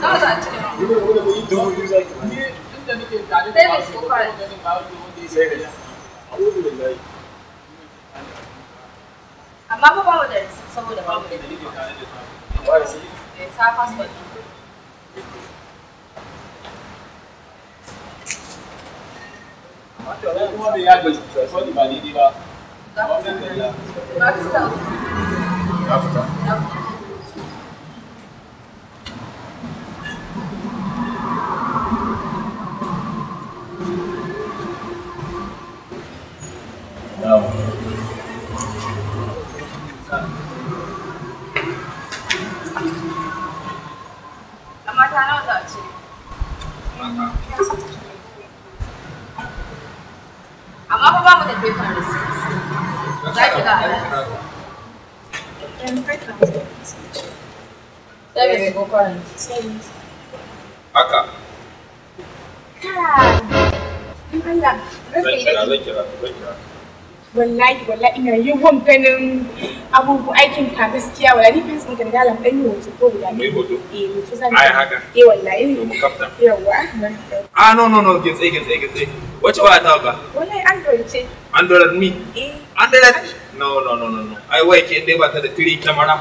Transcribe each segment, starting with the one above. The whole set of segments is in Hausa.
Nawa za a cire ma? dubu biyu zaki Savings ko current? Amma fa ba mu da receipt saboda ba mu da Eh, sa passport ɗin. Za ku ba ku sa. ya fita ba mu da paper receipt. Za ki ga alert. Savings ko current? haka. Allah, zan kira zan kira zan kira wallahi wallahi ina yawan ganin abubu aikin ka gaskiya wallahi ni fa sun kan dalam dan yi hoto ko guda yi hoto? Eh hoto zan ai haka. Eh wallahi. To mu kafta. Yawa ah no no no gitse gitse gitse wace waya ta ga wallahi android ce. Android me? Eh. Android? No no no no no. Ai wai ke dai ba ta da tiri kyamara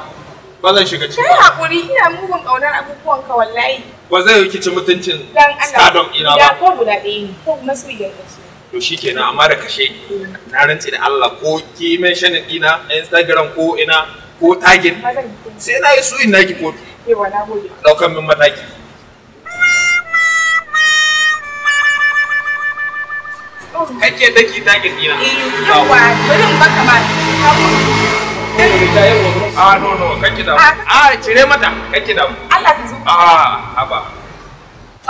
ba zan shiga ciki ba. Hakuri ina mugun ƙaunar abubuwan ka wallahi. Ba zai yi kici mutuncin stardom ina ba. ko guda ɗaya ne ko biyar da su to shikenan amma da kashe na rantsi da Allah ko ki mention dina a Instagram ko ina ko tagin sai na yi suyin naki kotu. Daukan min mataki. Kake daki tagin dina eh yawa bari in baka ma ah no no kake da ah. Cire mata kake da Allah ka zo. Ah haba.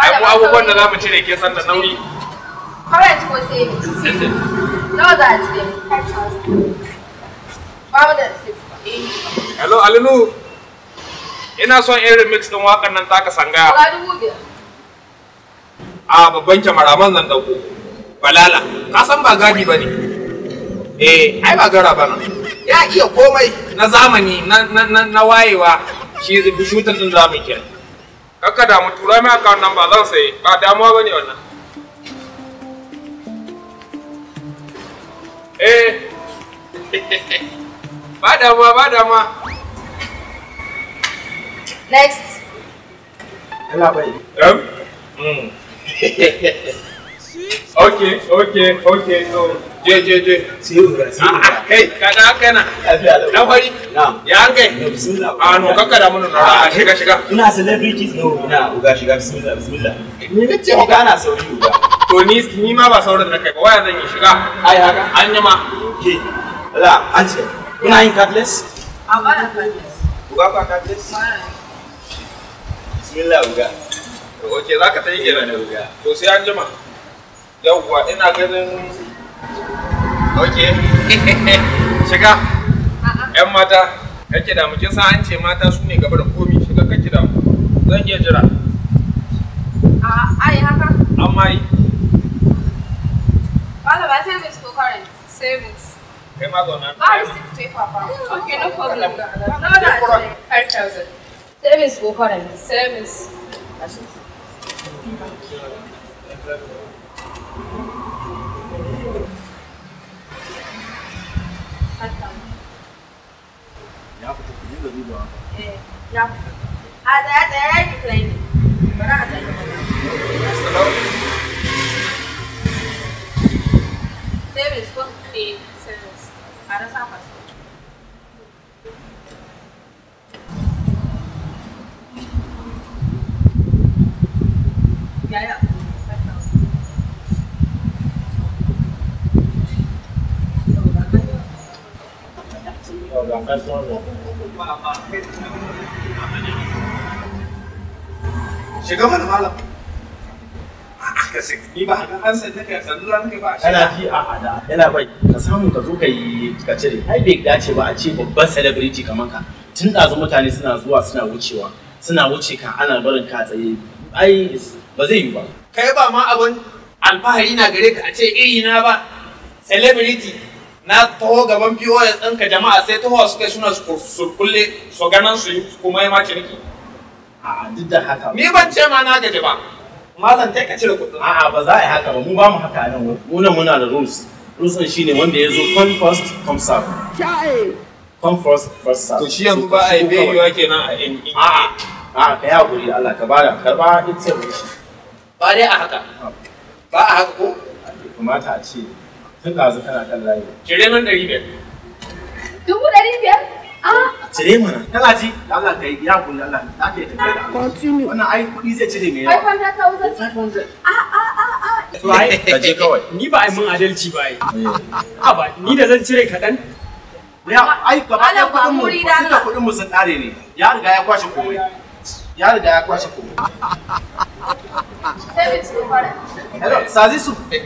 Ai mu abubuwan da za mu cire ke san da nauyi. Current ko savings? Cire? Ba mu da receipt. hello alinu ina son irin remix din wakan nan taka sangaya. Kura dubu biyar. a babban kyamaraman zan ɗauko. Balala. Ka san ba gadi ba ne? Eh ai ba gara ba. Ya iya komai na zamani na na na, na wayewa. Shi bishutan din za mu kenan. Kakka da mu tura mai account number zan sai ba damuwa ba ne wannan. Ba damuwa ba damuwa Next. Um? Mm. okay, okay, okay, so je je je. Ah, kai, kada haka yana. Dan fari. Ya an kai. Ah, no, kakka da mun na shiga shiga. Ina celebrities no ina uga shiga bismillah bismillah. Ni na ce Uga na sauri uga. To ni ni ma ba sauran na kai ba waya zan yi shiga. Ai haka. An yi ma. Ke. An ce. Kuna yin cardless? A ba da current. Uga ba cardless? Bismillah uga. Okay, za ka ta yi kenan. To sai an jima. Yawwa, ina ganin Okay. Shiga. ‘Yan mata, kake da kin san an ce mata su ne gaba da komi shiga kake da zan iya jira. A ai haka. Amma yi, Malama savings ko current? Savings. Kai ma zauna. Ba receipt paper ba. Okay, no problem. Nawa za a cire? Five thousand. Savings ko current? Savings. Five thousand. Eh, ya fita. A tsaya tsaya ya yi decline. Bari a tsaya. Savings ko? Eh, savings. A rasa passport. Yaya? Five thousand. Shiga mana malam. Ni ba haka an san take salula nake ba. Kana ji a ada. Yana bai ka samu ka zo ka yi ka cire. Ai bai dace ba a ce babban celebrity kamar ka. Tun ɗazu mutane suna zuwa suna wucewa. Suna wuce ka ana barin ka tsaye. Ai ba zai yi ba. Kai ba ma abun alfahari na gare ka a ce iri na ba. Celebrity. Na taho gaban POS ɗinka jama'a sai taho suka suna surkulle su ganan su yi kuma ya ma ciniki A'a duk da haka. ni ban ce ma na gaji ba malam kai ka cire kuɗin A'a ba za a yi haka ba mu ba mu haka a nan wurin. Mu nan muna da rules. Rules ɗin shine wanda ya zo come first come serve. Come first first serve. to shi yanzu ba a yi bayuwa kenan a in A'a. A'a ka yi haƙuri da Allah ka ba da karɓa ita ce ba dai a haka ba a haka ko kamata a ce tun ɗazu kana kan layi. cire min ɗari biyar Dubu ɗari biyar? Ah, Cire mana. Kana ji? Da Allah ka yi ya da Allah. Ta ke tafiya da Allah. Wannan ai kuɗi zai cire mai yawa. 500,000? 500. Ah, ah, ah, ah. To ai, Ka je kawai. ni ba a yi mun adalci ba ai. A ba, ni da zan cire kaɗan. Ya ai gaba ɗaya kuɗin mu da duka kuɗin mu sun ƙare ne. Ya riga ya kwashe komai. Ya riga ya kwashe komai. Service ko fara. Hello, Sazisu. Da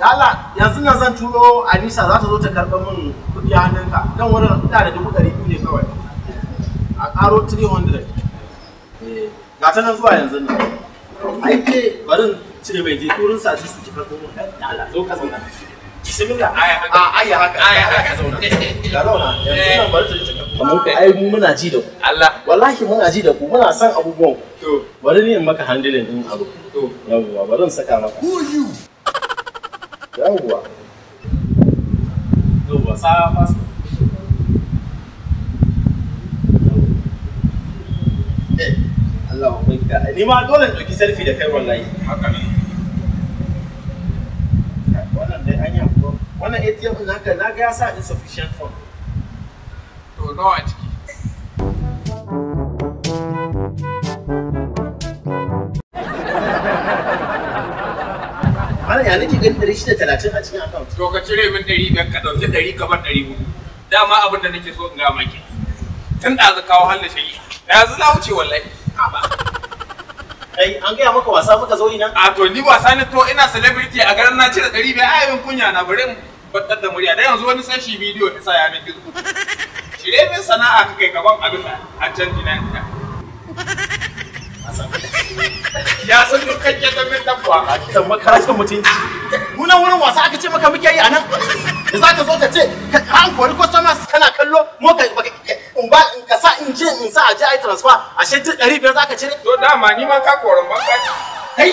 Allah yanzu nan zan turo Anisa za ta zo ta karɓar min kuɗi a hannunka. Nan wurin ina da dubu ɗari biyu ne kawai. A ƙaro 300. Eh, Ga ta nan zuwa yanzu nan. Ai ke barin cire mai je wurin Sazisu ki karɓo min. Da Allah zo ka zauna. Bismillah. A ai haka. Ai, haka. Ka zauna. Ka zauna. Yanzu nan bari ta je ta ku ai mu muna ji da ku. Allah Wallahi muna ji da ku muna son abubuwan ku. to Bari ni in maka handling din abu. to Yawwa, bari in saka maka. Who are you? Yawwa. Yawwa, sa fasa. Eh, Allah wa kai ka. Ni ma dole in ɗauki selfie da kai wallahi. haka ne Wannan dai an yi. Wannan ATM ɗin naka na ga ya sa insufficient fund. to nawa a ciki ya nake gani ɗari shida talatin a cikin account. to ka cire min ɗari biyar ka ɗauki ɗari ka bar ɗari huɗu dama abin da nake so in ga maki. Tun da za kawo halin shayi yanzu na wuce wallahi. Kai, an gaya maka wasa muka zo ina? a to ni wasa ne to ina celebrity a garin na cire ɗari biyar. Ai abin kunya na bari in baddar da murya. Dan yanzu wani sashi bidiyo ta sa ya min gizo. Shirye min sana'a ka kai gaban abin a canji na ya san dukkan ke da min dabba a kitan makarantar mutunci. Munan wurin wasa aka ce maka muke yi a nan. Da za ka zo ka ce an kori customers kana kallo mu ka in ba in ka sa in je in sa a je a yi transfer a shi duk ɗari biyar za ka cire? To dama ni ma ka koran ka kai